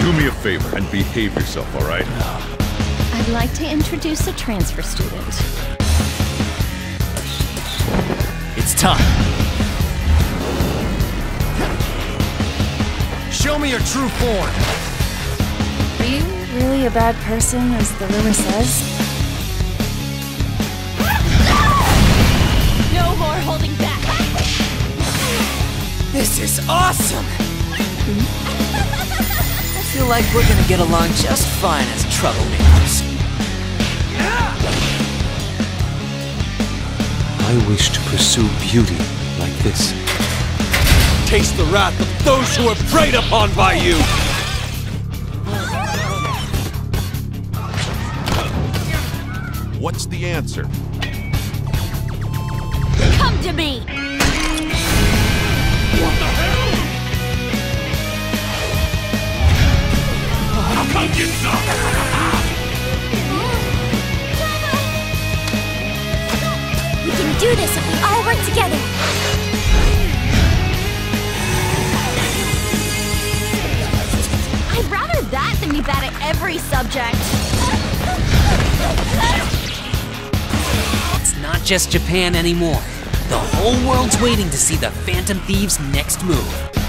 do me a favor and behave yourself, all right? I'd like to introduce a transfer student. It's time. Show me your true form. Are you really a bad person, as the rumor says? No more holding back. This is awesome! I feel like we're gonna get along just fine as troublemakers. I wish to pursue beauty like this. Taste the wrath of those who are preyed upon by you! What's the answer? Come to me! We can do this if we all work together. I'd rather that than be bad at every subject. It's not just Japan anymore. The whole world's waiting to see the Phantom Thieves' next move.